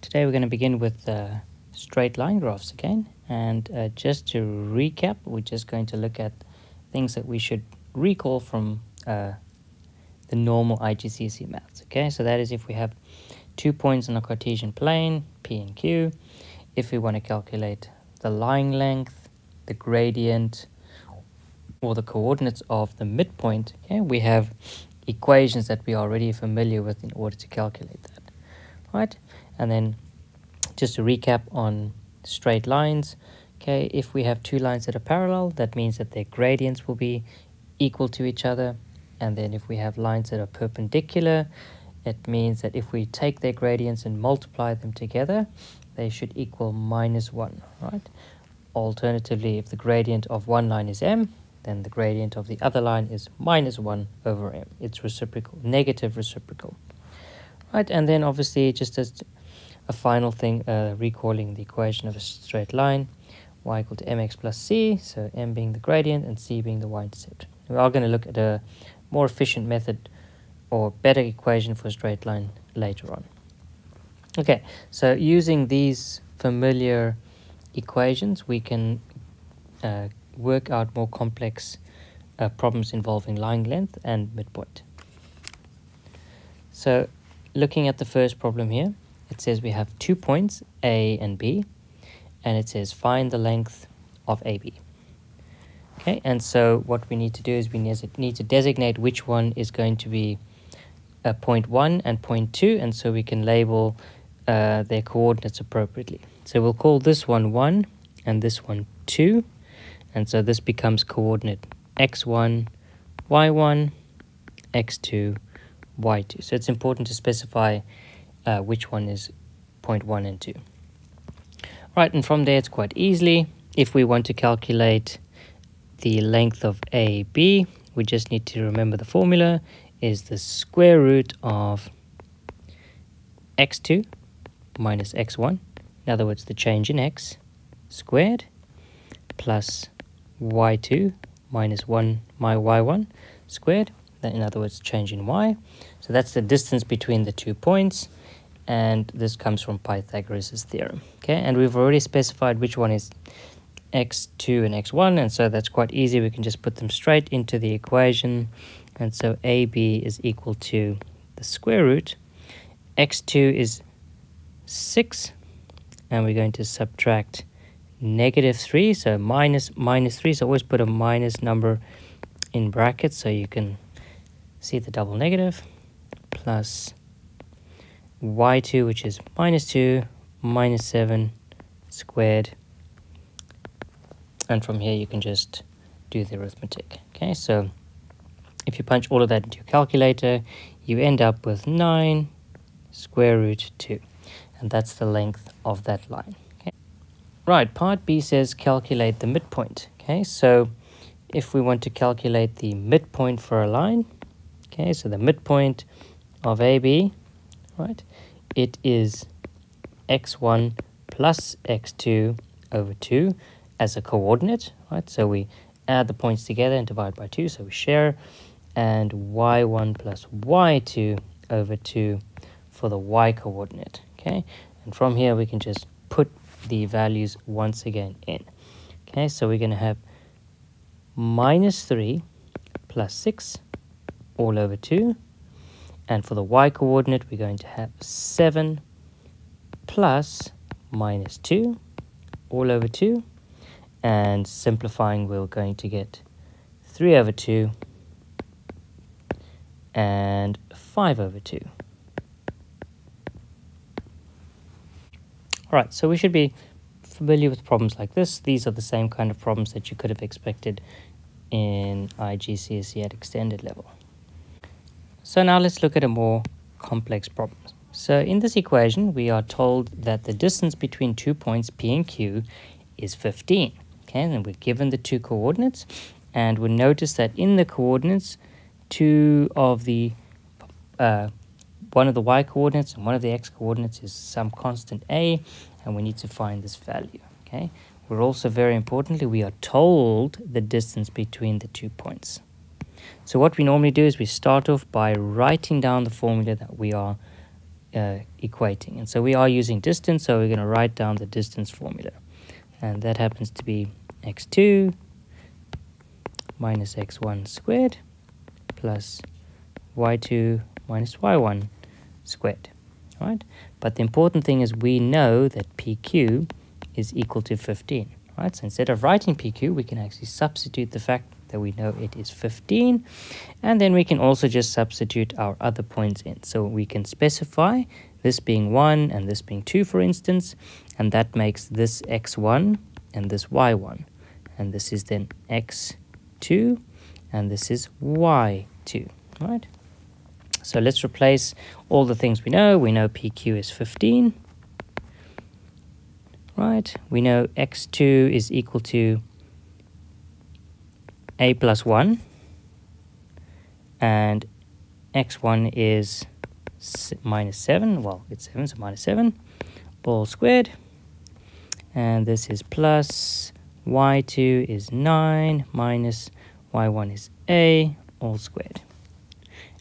Today we're going to begin with uh, straight line graphs again. And uh, just to recap, we're just going to look at things that we should recall from uh, the normal IGCSE maths. Okay, so that is if we have two points on a Cartesian plane, P and Q, if we want to calculate the line length, the gradient, or the coordinates of the midpoint, okay, we have equations that we are already familiar with in order to calculate that right? And then just to recap on straight lines, okay, if we have two lines that are parallel, that means that their gradients will be equal to each other. And then if we have lines that are perpendicular, it means that if we take their gradients and multiply them together, they should equal minus 1, right? Alternatively, if the gradient of one line is m, then the gradient of the other line is minus 1 over m. It's reciprocal, negative reciprocal right and then obviously just as a final thing uh, recalling the equation of a straight line y equal to mx plus c so m being the gradient and c being the y-intercept we are going to look at a more efficient method or better equation for a straight line later on. Okay so using these familiar equations we can uh, work out more complex uh, problems involving line length and midpoint. So looking at the first problem here, it says we have two points, A and B, and it says find the length of AB. Okay, and so what we need to do is we need to designate which one is going to be a point 1 and point 2, and so we can label uh, their coordinates appropriately. So we'll call this one 1 and this one 2, and so this becomes coordinate x1, y1, x2, y2. So it's important to specify uh, which one is 0.1 and 2. Right, and from there it's quite easily. If we want to calculate the length of AB, we just need to remember the formula is the square root of x2 minus x1, in other words, the change in x squared, plus y2 minus 1 my y1 squared, in other words, change in y. So that's the distance between the two points, and this comes from Pythagoras' theorem. Okay, and we've already specified which one is x2 and x1, and so that's quite easy. We can just put them straight into the equation, and so AB is equal to the square root. x2 is 6, and we're going to subtract negative 3, so minus minus 3, so always put a minus number in brackets so you can see the double negative plus y2 which is minus 2 minus 7 squared. And from here you can just do the arithmetic okay? So if you punch all of that into your calculator you end up with 9 square root 2 and that's the length of that line okay? Right part b says calculate the midpoint okay? So if we want to calculate the midpoint for a line Okay, so the midpoint of AB, right, it is x1 plus x2 over 2 as a coordinate, right? So we add the points together and divide by 2, so we share, and y1 plus y2 over 2 for the y coordinate, okay? And from here we can just put the values once again in. Okay, so we're going to have minus 3 plus 6 all over 2. And for the y coordinate, we're going to have 7 plus minus 2 all over 2. And simplifying, we're going to get 3 over 2 and 5 over 2. All right, so we should be familiar with problems like this. These are the same kind of problems that you could have expected in IGCSE at extended level. So now let's look at a more complex problem. So in this equation, we are told that the distance between two points P and Q is 15. Okay, and we're given the two coordinates, and we notice that in the coordinates, two of the uh, one of the y coordinates and one of the x coordinates is some constant a, and we need to find this value. Okay, we're also very importantly we are told the distance between the two points. So what we normally do is we start off by writing down the formula that we are uh, equating. And so we are using distance, so we're going to write down the distance formula. And that happens to be x2 minus x1 squared plus y2 minus y1 squared. Right? But the important thing is we know that PQ is equal to 15. Right? So instead of writing PQ, we can actually substitute the fact that we know it is 15 and then we can also just substitute our other points in. So we can specify this being 1 and this being 2 for instance and that makes this x1 and this y1 and this is then x2 and this is y2 right? So let's replace all the things we know. We know pq is 15 right? We know x2 is equal to a plus 1 and x1 is minus 7 well it's 7 so minus 7 all squared. And this is plus y2 is 9 minus y1 is a all squared.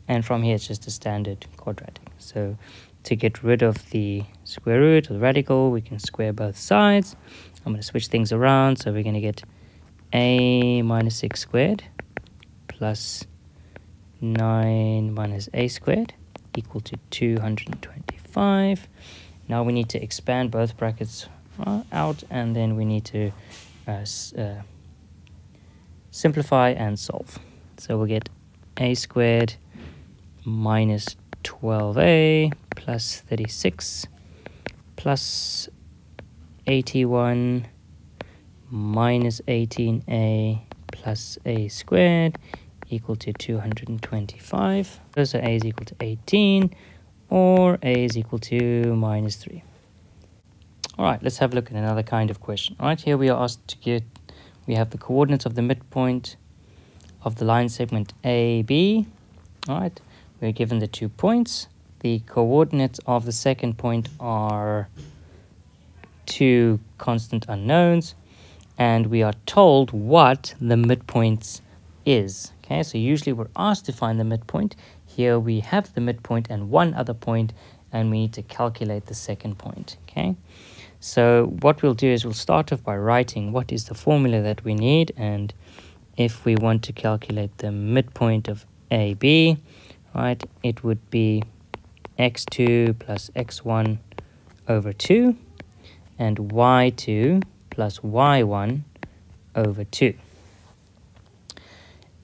And from here it's just a standard quadratic. So to get rid of the square root or the radical we can square both sides. I'm going to switch things around so we're going to get a minus 6 squared plus 9 minus a squared equal to 225. Now we need to expand both brackets uh, out and then we need to uh, uh, simplify and solve. So we'll get a squared minus 12a plus 36 plus 81 minus 18a plus a squared equal to 225. So a is equal to 18 or a is equal to minus 3. All right, let's have a look at another kind of question. All right, here we are asked to get, we have the coordinates of the midpoint of the line segment AB. All right, we're given the two points. The coordinates of the second point are two constant unknowns and we are told what the midpoint is. Okay, so usually we're asked to find the midpoint. Here we have the midpoint and one other point, and we need to calculate the second point. Okay, so what we'll do is we'll start off by writing what is the formula that we need, and if we want to calculate the midpoint of AB, right, it would be x2 plus x1 over 2 and y2 plus y1 over 2.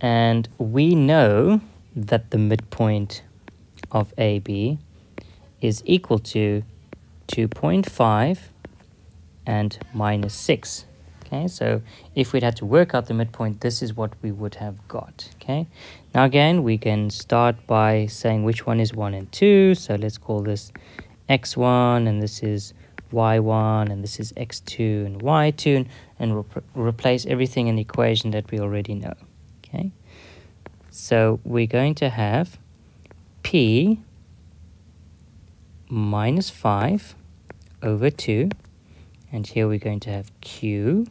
And we know that the midpoint of AB is equal to 2.5 and minus 6. Okay, so if we'd had to work out the midpoint, this is what we would have got. Okay, now again, we can start by saying which one is 1 and 2. So let's call this x1 and this is y1 and this is x2 and y2 and replace everything in the equation that we already know okay? So we're going to have p minus 5 over 2 and here we're going to have q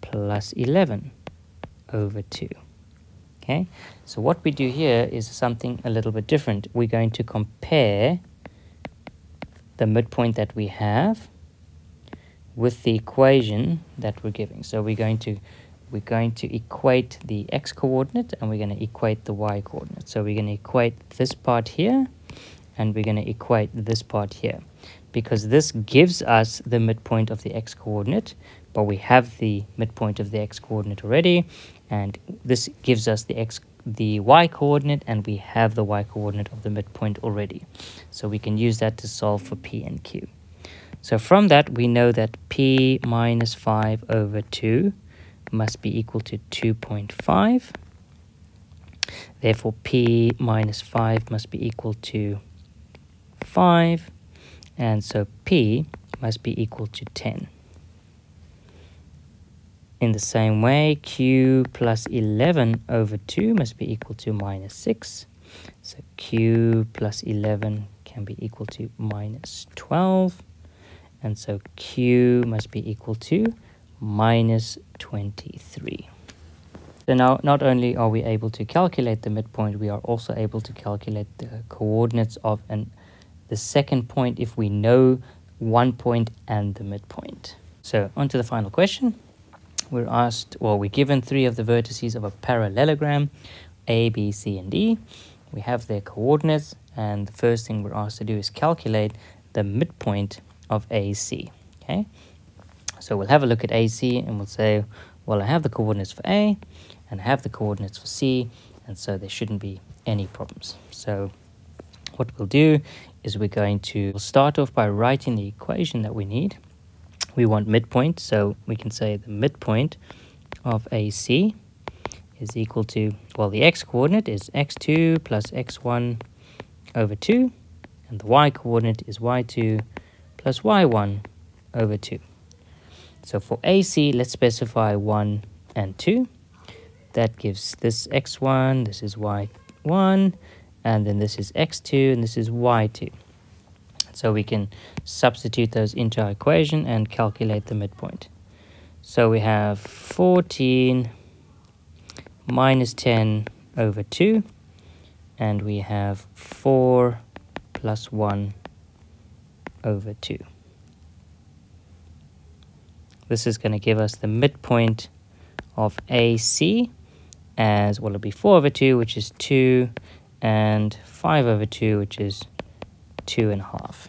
plus 11 over 2 okay? So what we do here is something a little bit different. We're going to compare the midpoint that we have with the equation that we're giving. So we're going to we're going to equate the x coordinate and we're going to equate the y coordinate. So we're going to equate this part here and we're going to equate this part here because this gives us the midpoint of the x coordinate but we have the midpoint of the x coordinate already and this gives us the x the y coordinate and we have the y coordinate of the midpoint already. So we can use that to solve for p and q. So from that we know that p minus 5 over 2 must be equal to 2.5. Therefore p minus 5 must be equal to 5 and so p must be equal to 10. In the same way, q plus 11 over 2 must be equal to minus 6. So q plus 11 can be equal to minus 12. And so q must be equal to minus 23. So now not only are we able to calculate the midpoint, we are also able to calculate the coordinates of an the second point if we know one point and the midpoint. So on to the final question. We're asked, well, we're given three of the vertices of a parallelogram, A, B, C, and D. We have their coordinates, and the first thing we're asked to do is calculate the midpoint of AC, okay? So we'll have a look at AC, and we'll say, well, I have the coordinates for A, and I have the coordinates for C, and so there shouldn't be any problems. So what we'll do is we're going to start off by writing the equation that we need we want midpoint, so we can say the midpoint of AC is equal to, well, the x-coordinate is x2 plus x1 over 2, and the y-coordinate is y2 plus y1 over 2. So for AC, let's specify 1 and 2. That gives this x1, this is y1, and then this is x2, and this is y2. So we can substitute those into our equation and calculate the midpoint. So we have 14 minus 10 over 2, and we have 4 plus 1 over 2. This is going to give us the midpoint of AC as, well, it'll be 4 over 2, which is 2, and 5 over 2, which is two and a half.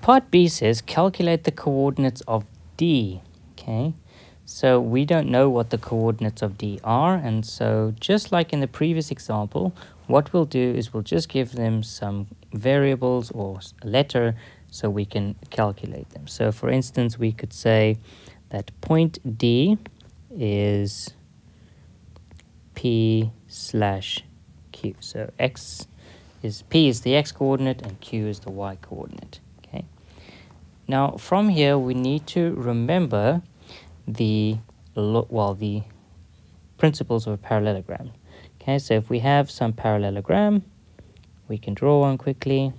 Part B says calculate the coordinates of D. Okay, so we don't know what the coordinates of D are, and so just like in the previous example, what we'll do is we'll just give them some variables or a letter so we can calculate them. So for instance, we could say that point D is P slash Q. So X is P is the X coordinate and Q is the Y coordinate. Okay. Now from here we need to remember the well the principles of a parallelogram. Okay, so if we have some parallelogram, we can draw one quickly.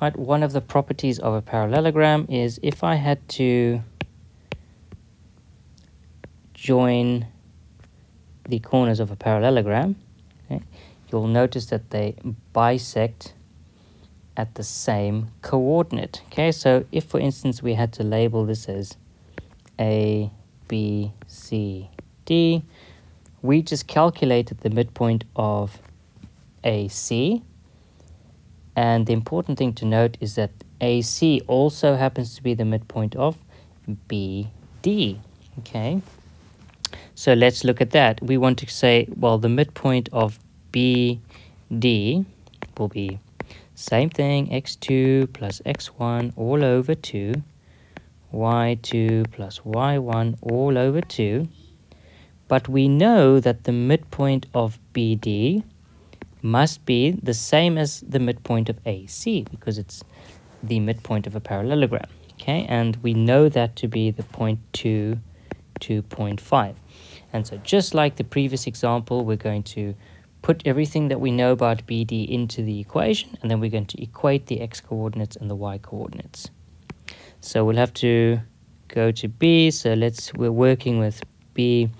Right, one of the properties of a parallelogram is if I had to join the corners of a parallelogram, okay, you'll notice that they bisect at the same coordinate. Okay, so if for instance we had to label this as A, B, C, D, we just calculated the midpoint of AC. And the important thing to note is that AC also happens to be the midpoint of BD. Okay. So let's look at that. We want to say, well, the midpoint of BD will be same thing, x2 plus x1 all over 2, y2 plus y1 all over 2. But we know that the midpoint of BD must be the same as the midpoint of AC because it's the midpoint of a parallelogram. Okay, and we know that to be the point 2, 2.5. And so just like the previous example, we're going to put everything that we know about BD into the equation, and then we're going to equate the x coordinates and the y coordinates. So we'll have to go to B. So let's, we're working with B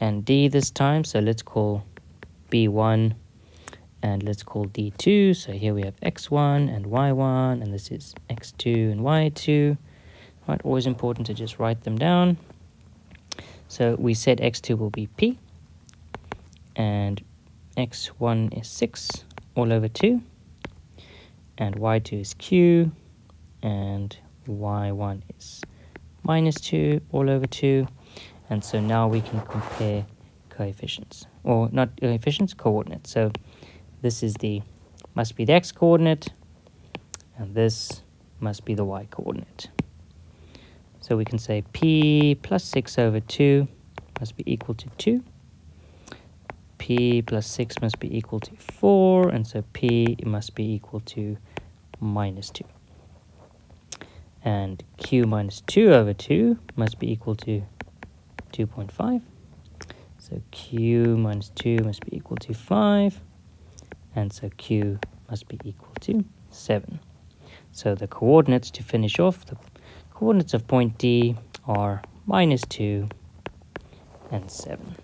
and D this time. So let's call B1 and let's call D2. So here we have X1 and Y1, and this is X2 and Y2. Right, always important to just write them down. So we said x2 will be p, and x1 is 6 all over 2, and y2 is q, and y1 is minus 2 all over 2. And so now we can compare coefficients, or not coefficients, coordinates. So this is the, must be the x coordinate, and this must be the y coordinate. So we can say p plus 6 over 2 must be equal to 2. p plus 6 must be equal to 4, and so p must be equal to minus 2. And q minus 2 over 2 must be equal to 2.5. So q minus 2 must be equal to 5, and so q must be equal to 7. So the coordinates to finish off, the Coordinates of point D are minus 2 and 7.